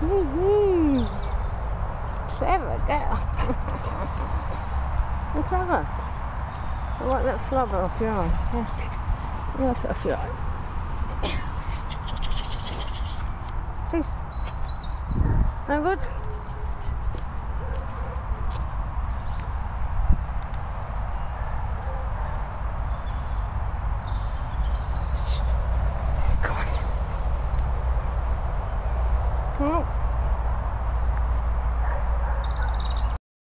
Woohoo! Clever girl. You're clever. I wipe that slobber off your eye. Yeah. Wipe it off your eye. Please. No good? coup.